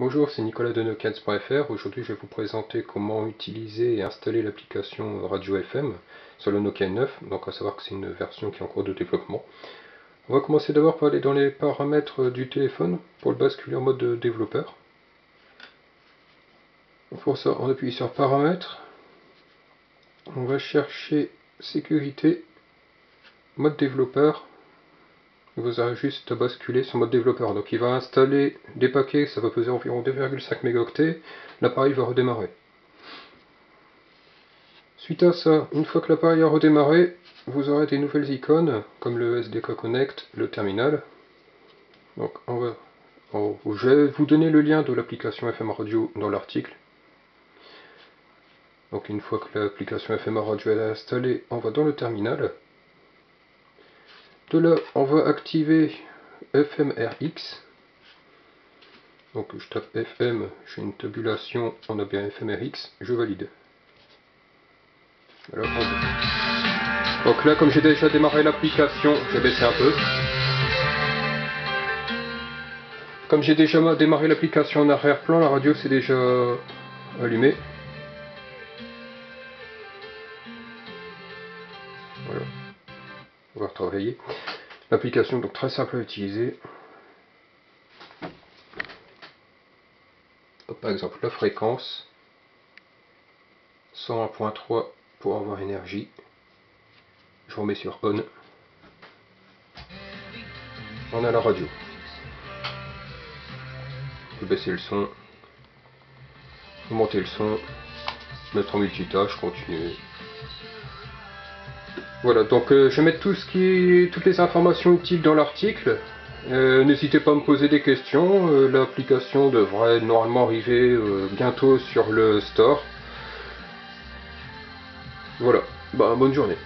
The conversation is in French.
Bonjour, c'est Nicolas de Nokians.fr. Aujourd'hui, je vais vous présenter comment utiliser et installer l'application Radio FM sur le Nokia 9. Donc, à savoir que c'est une version qui est en cours de développement. On va commencer d'abord par aller dans les paramètres du téléphone pour le basculer en mode développeur. Pour ça, on appuie sur Paramètres. On va chercher Sécurité, Mode développeur vous aurez juste à basculer sur mode développeur. Donc il va installer des paquets, ça va peser environ 2,5 mégaoctets. L'appareil va redémarrer. Suite à ça, une fois que l'appareil a redémarré, vous aurez des nouvelles icônes comme le SDK Connect, le terminal. Donc je vais vous donner le lien de l'application FM Radio dans l'article. Donc une fois que l'application FM Radio est installée, on va dans le terminal. De là, on va activer FMRX. Donc je tape FM, j'ai une tabulation, on a bien FMRX, je valide. Donc là, comme j'ai déjà démarré l'application, je vais baisser un peu. Comme j'ai déjà démarré l'application en arrière-plan, la radio s'est déjà allumée. On va retravailler. L'application donc très simple à utiliser. Par exemple la fréquence 101.3 pour avoir énergie. Je remets sur on. On a la radio. Je baisser le son, monter le son, mettre en multitâche, continuer. Voilà, donc euh, je vais mettre tout ce qui toutes les informations utiles dans l'article. Euh, n'hésitez pas à me poser des questions. Euh, l'application devrait normalement arriver bientôt sur le store. Voilà, bah, bonne journée.